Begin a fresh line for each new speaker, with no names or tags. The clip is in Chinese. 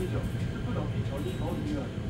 よいしょ。ちょっと待って。